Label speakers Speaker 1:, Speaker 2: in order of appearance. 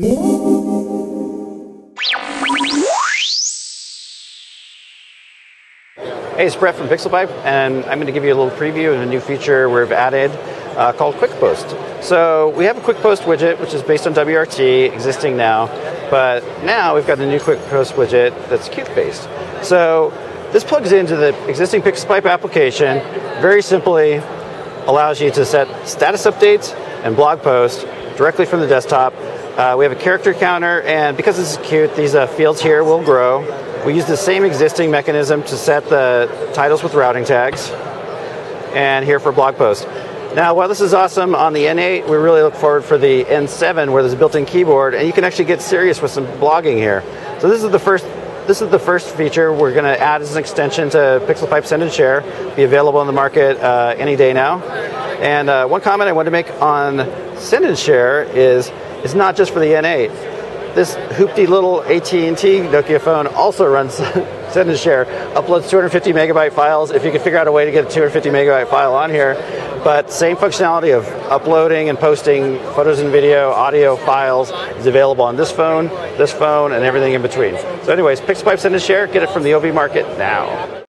Speaker 1: Hey, it's Brett from PixelPipe, and I'm going to give you a little preview of a new feature we've added uh, called Quick Post. So we have a Quick Post widget, which is based on WRT, existing now, but now we've got a new Quick Post widget that's Qt based. So this plugs into the existing PixelPipe application, very simply allows you to set status updates and blog posts directly from the desktop. Uh, we have a character counter, and because this is Qt, these uh, fields here will grow. We use the same existing mechanism to set the titles with routing tags, and here for blog post. Now, while this is awesome on the N8, we really look forward for the E7 where there's a built-in keyboard, and you can actually get serious with some blogging here. So this is the first this is the first feature we're going to add as an extension to PixelPipe Send and Share, be available in the market uh, any day now. And uh, one comment I want to make on Send and Share is it's not just for the N8 this hoopty little AT&T Nokia phone also runs Send and Share, uploads 250 megabyte files. If you can figure out a way to get a 250 megabyte file on here, but same functionality of uploading and posting photos and video, audio files is available on this phone, this phone, and everything in between. So, anyways, PixelPipe Send and Share, get it from the Ovi market now.